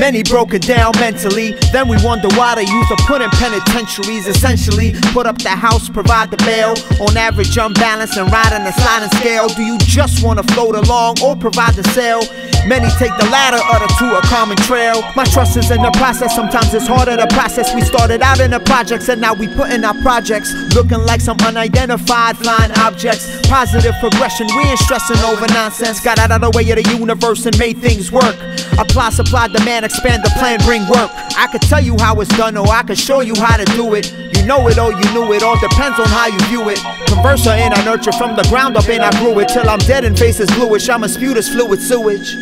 Many broken down mentally. Then we wonder why they used to put in penitentiaries. Essentially, put up the house, provide the bail. On average, unbalanced and riding a sliding scale. Do you just wanna float along or provide the sail? Many take the latter other to a common trail. My trust is in the process, sometimes it's harder to process. We started out in the projects and now we put in our projects. Looking like some unidentified flying objects. Positive progression, we ain't stressing over nonsense. Got out of the way of the universe and made things work. Apply, supply, demand, expand the plan, bring work. I could tell you how it's done, or I could show you how to do it. You know it or you knew it, all depends on how you view it. Conversa and I nurture from the ground up and I grew it till I'm dead and faces bluish. I'm a spew this fluid sewage.